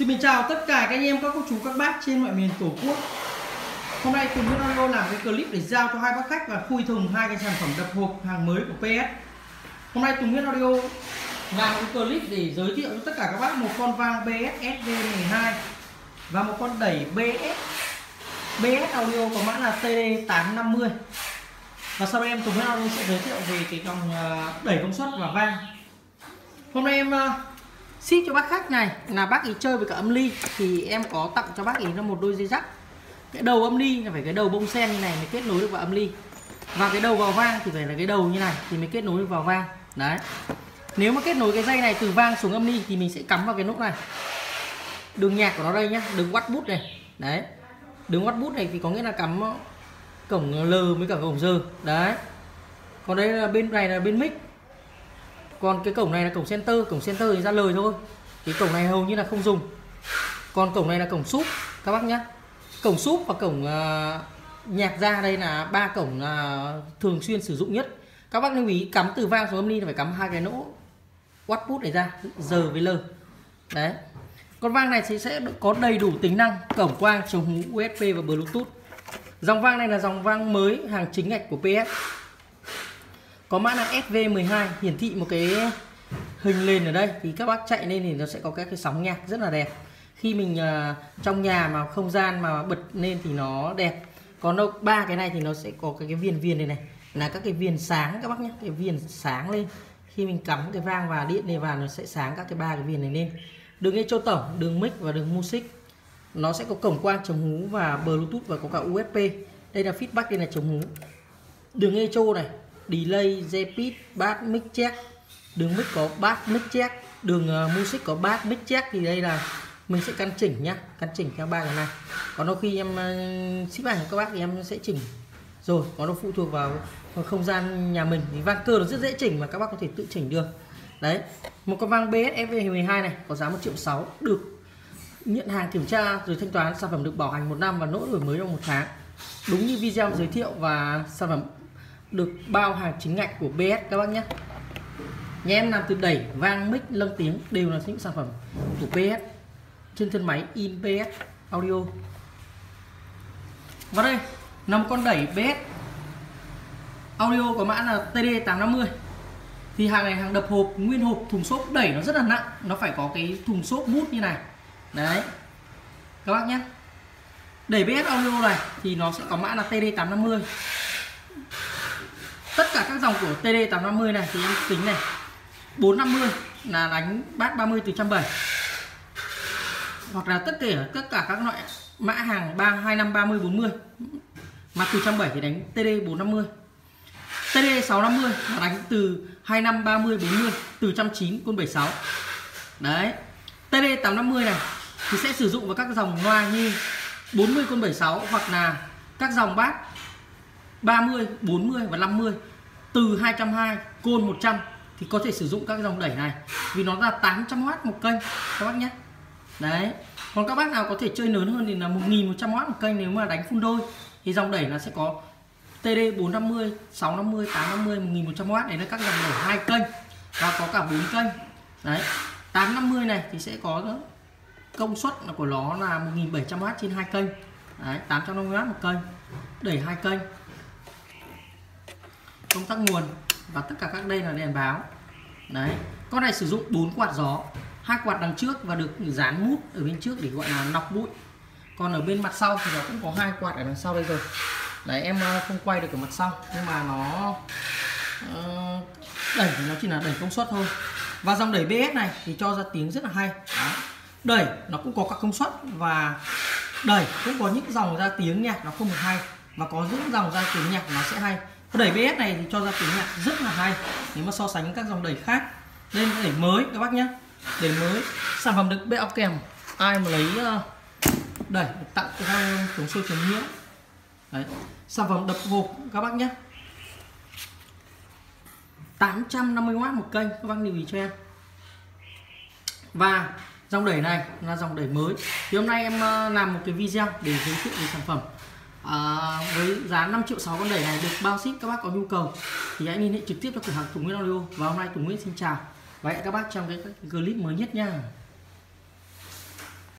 Xin mình chào tất cả các anh em, các cô chú, các bác trên mọi miền tổ quốc. Hôm nay Tùng với Audio làm cái clip để giao cho hai bác khách và khui thùng hai cái sản phẩm đập hộp hàng mới của PS Hôm nay Tùng Nguyễn Audio làm cái clip để giới thiệu cho tất cả các bác một con vang BS SV12 Và một con đẩy BS BS Audio có mã là TD850 Và sau đây em Tùng Nguyễn Audio sẽ giới thiệu về cái dòng à, đẩy công suất và vang. Hôm nay em à, ship cho bác khách này. Là bác ý chơi với cả âm ly. Thì em có tặng cho bác ý nó một đôi dây rắc. Cái đầu âm ly là phải cái đầu bông sen như này mới kết nối được vào âm ly. Và cái đầu vào vang thì phải là cái đầu như này thì mới kết nối được vào vang. Đấy. Nếu mà kết nối cái dây này từ vang xuống âm ly thì mình sẽ cắm vào cái nút này. Đường nhạc của nó đây nhá. Đường quát bút này. Đấy. Đường quát bút này thì có nghĩa là cắm cổng L với cả cổng R đấy. Còn đây là bên này là bên mic còn cái cổng này là cổng center cổng center thì ra lời thôi. Cái cổng này hầu như là không dùng. Còn cổng này là cổng súp các bác nhé cổng súp và cổng uh, nhạc ra đây là ba cổng uh, thường xuyên sử dụng nhất. Các bác lưu ý cắm từ vang xuống âm ly là phải cắm hai cái nỗ watt put này ra giờ với lơ. đấy. Con vang này thì sẽ có đầy đủ tính năng cổng quang chống usb và bluetooth. Dòng vang này là dòng vang mới hàng chính ngạch của ps có mã là SV12 hiển thị một cái hình lên ở đây. Thì các bác chạy lên thì nó sẽ có các cái sóng nhạc rất là đẹp. Khi mình uh, trong nhà mà không gian mà bật lên thì nó đẹp. Còn đâu ba cái này thì nó sẽ có cái, cái viền viền này này là các cái viền sáng các bác nhé. Cái viền sáng lên. Khi mình cắm cái vang và điện này vào nó sẽ sáng các cái ba cái viền này lên. Đường nghe châu tổng đường mic và đường music nó sẽ có cổng quang chống hú và bluetooth và có cả usb đây là feedback đây là chống hú. Đường nghe châu này delay, Zepit, bass, mic check. Đường mic có bass, mic check đường uh, music có bass, mic check thì đây là mình sẽ căn chỉnh nhá. Căn chỉnh theo ba cái này. Còn đôi khi em uh, ship ảnh các bác thì em sẽ chỉnh. Rồi có nó phụ thuộc vào không gian nhà mình. Thì vang cơ nó rất dễ chỉnh mà các bác có thể tự chỉnh được. Đấy một con vang BSFV 12 này có giá 1 triệu 6 được nhận hàng kiểm tra rồi thanh toán sản phẩm được bảo hành một năm và nỗi đổi mới trong một tháng. Đúng như video giới thiệu và sản phẩm được bao hàng chính ngạch của BS các bác nhé. Nhà em làm từ đẩy, vang, mic, lân tiếng đều là những sản phẩm của BS trên thân máy in BS audio. Và đây, là một con đẩy BS audio có mã là TD850 thì hàng này hàng đập hộp, nguyên hộp, thùng xốp đẩy nó rất là nặng. Nó phải có cái thùng xốp mút như này. Đấy. Các bác nhé. Đẩy BS audio này thì nó sẽ có mã là TD850 tất cả các dòng của TD850 này thì em tính này 450 là đánh bát 30 từ 170 hoặc là tất cả tất cả các loại mã hàng 3 25 30 40 mà từ 170 thì đánh TD 450 TD 650 là đánh từ 25 30 40 từ 190 con 76 đấy TD 850 này thì sẽ sử dụng vào các dòng loa như 40 con 76 hoặc là các dòng bát 30, 40 và 50 từ 220 côn 100 thì có thể sử dụng các dòng đẩy này. Vì nó là 800W một kênh các bác nhé. Đấy. Còn các bác nào có thể chơi lớn hơn thì là 1100W một kênh nếu mà đánh phun đôi. Thì dòng đẩy nó sẽ có TD 450, 650, 850, 1100W đấy là các dòng đẩy hai kênh và có cả 4 kênh. Đấy. 850 này thì sẽ có công suất của nó là 1700W trên hai kênh. Đấy 850W một kênh. Đẩy hai kênh công tắc nguồn và tất cả các đây là đèn báo. Đấy, con này sử dụng 4 quạt gió. Hai quạt đằng trước và được dán mút ở bên trước để gọi là nọc bụi. Còn ở bên mặt sau thì nó cũng có hai quạt ở đằng sau đây rồi. Đấy, em ờ, không quay được ở mặt sau, nhưng mà nó ờ, đẩy nó chỉ là đẩy công suất thôi. Và dòng đẩy BS này thì cho ra tiếng rất là hay. Đó. đẩy nó cũng có các công suất và đẩy cũng có những dòng ra tiếng nhạc nó không được hay. Và có những dòng ra tiếng nhạc nó sẽ hay đẩy BS này thì cho ra tiếng nhạc rất là hay. Nếu mà so sánh với các dòng đẩy khác nên đẩy mới, các bác nhé đẩy mới, sản phẩm được Bao kèm. Ai mà lấy ờ, đẩy tặng cho chống sôi chống nhiễu Đấy. sản phẩm đập hộp các bác nhé 850W một kênh, các bác lưu ý cho em. Và dòng đẩy này là dòng đẩy mới. Thì hôm nay em ờ, làm một cái video để giới thiệu về sản phẩm à, với giá 5 triệu 6 con đẩy này được bao ship các bác có nhu cầu thì hãy liên hệ trực tiếp cho cửa hàng Tùng Nguyễn Audio. Và hôm nay Tùng Nguyễn xin chào. Và hẹn các bác trong cái clip mới nhất nha.